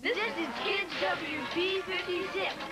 This is Kids WP56.